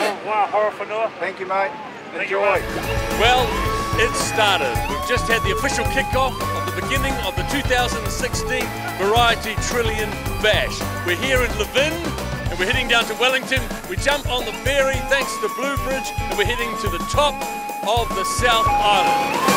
Wow, Thank you, mate. Enjoy. Well, it started. We've just had the official kickoff of the beginning of the 2016 Variety Trillian Bash. We're here in Levin and we're heading down to Wellington. We jump on the ferry thanks to the Blue Bridge and we're heading to the top of the South Island.